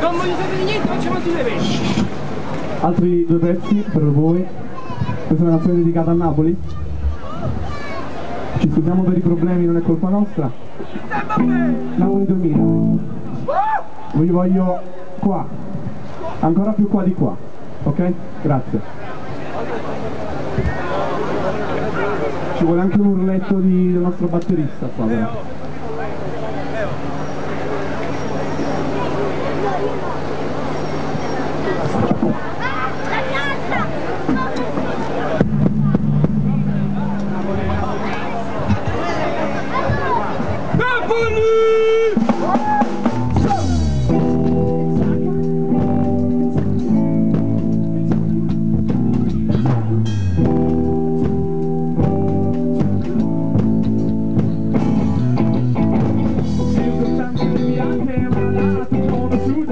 Non monitorate niente, ci mangi le veci. Altri due pezzi per voi. Questa è una canzone dedicata a Napoli. Ci scusiamo per i problemi, non è colpa nostra. Napoli 2000. Vi voglio qua. Ancora più qua di qua. Ok? Grazie. Ci vuole anche un urletto di- del nostro batterista qua però.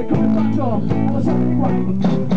come on, faccio, lo sai di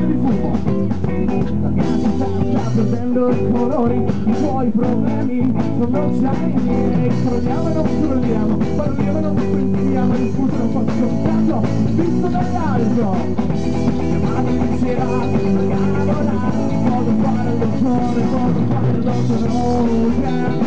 inventato di fumo. La mia città sta perdendo i colori, i suoi problemi sono già i miei. Parliamo e non parliamo, parliamo e non pensiamo, discutere un po' scontato, visto dall'alto. Chiamatemi sera, lavorare, posso fare il dottore, posso fare il dottore,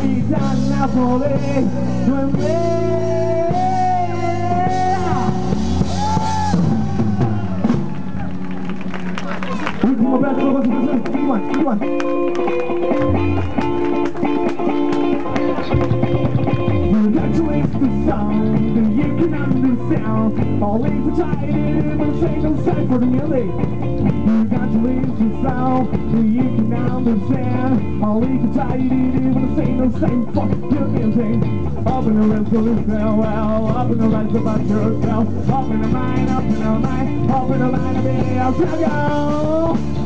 gitana poder, duende. Último verso, lo you can understand. All into in the single side for the LA Graduates the sound that you can understand. All he could tie it even the same, the same fucking guilty thing. Up in the red police now, well, up in the red about yourself. Up in the mind, up in the mind, up in the mind of me, I'll tell you.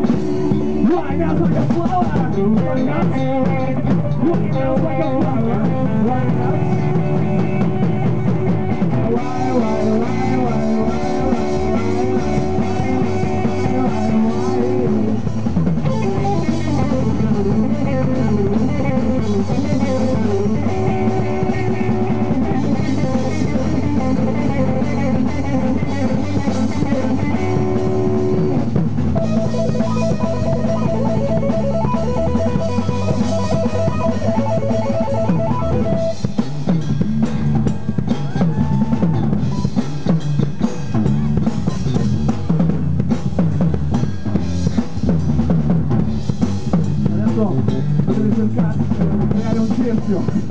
Flying out like a flower. Looking out like a flower. Dios.